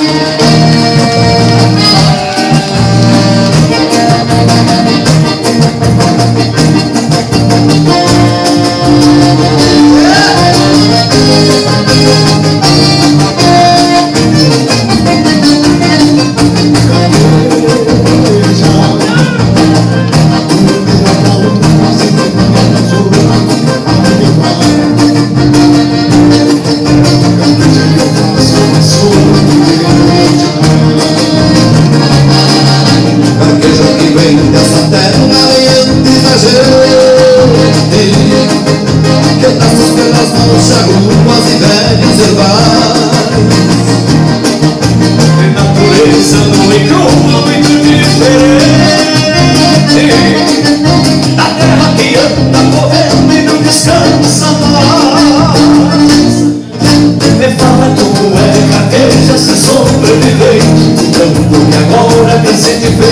Música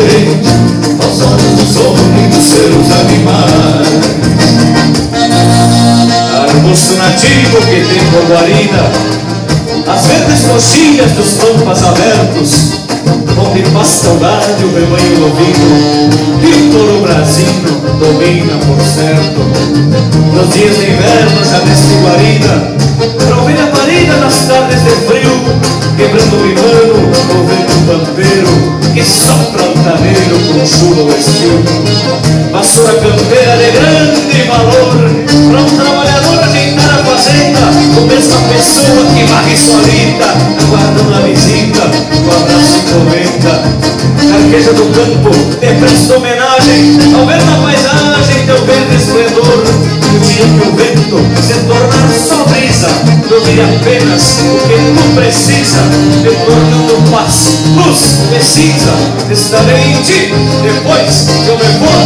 diferente aos olhos dos homens e dos animais. Arbusto nativo que tem por guarida as verdes coxilhas dos pampas abertos, onde pastorário o rebanho bovino e o touro brasino domina por certo. Nos dias de inverno já deste guarida, provém a parida nas tardes de frio, quebrando o ivano proveito pampeiro que só o taneiro com chulo passou Vassoura campeira de grande valor para um trabalhador ajeitar a fazenda, com mesma pessoa que varre solita, aguarda uma visita, o abraço comenta. Carqueja do campo, te presta homenagem ao ver na paisagem teu verde esplendor. O dia que o vento se tornar só brisa, dormir apenas o que precisa depois do passo, luz precisa estarei em ti depois que eu me for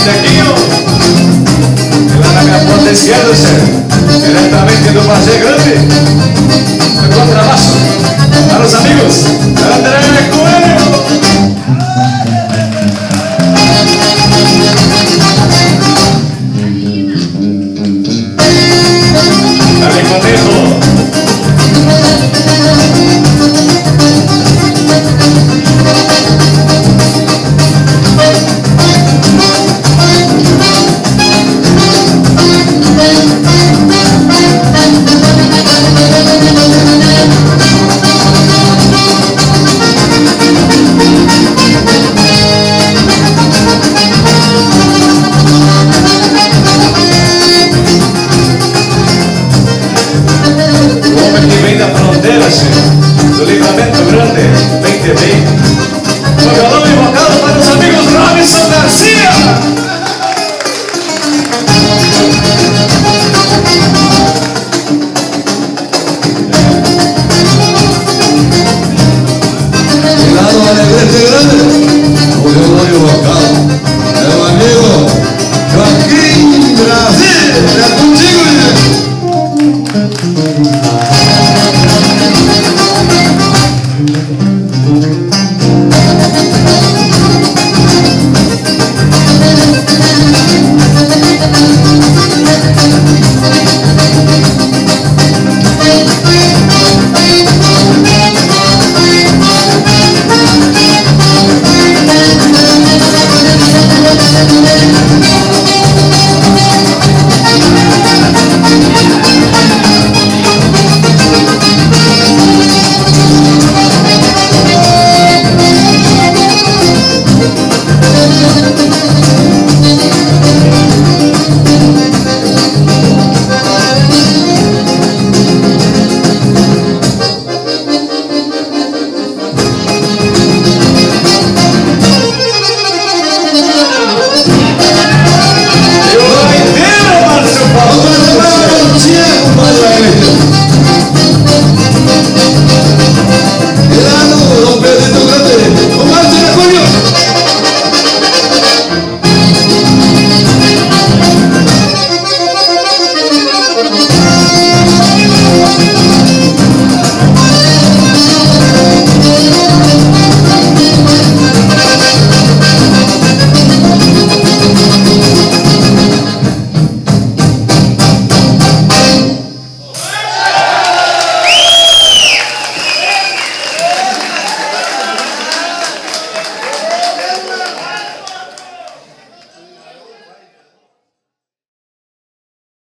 sequinho. Oh. Lá na minha ponta esquerda, senhor. Diretamente do Pajé Grande. Do contrabaixo. Para os amigos, André Coelho. perceber. Sou violão e vocal para os amigos Robinson Garcia. Obrigado, Maria Grande Grande. O violão e vocal é o amigo Joaquim Brasil.